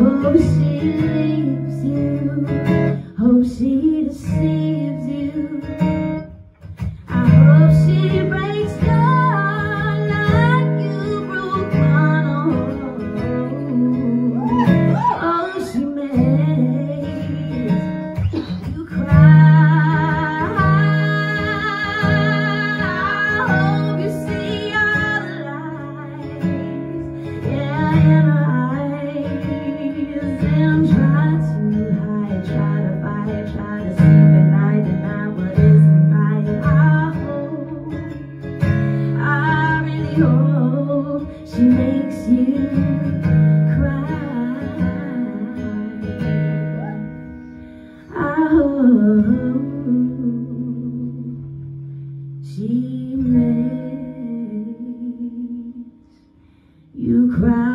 hope she leaves you. Hope she deceives you. I hope she breaks down like you broke mine. Oh, she makes you cry. I hope you see all the lies. Yeah, I she makes you cry. I hope she makes you cry.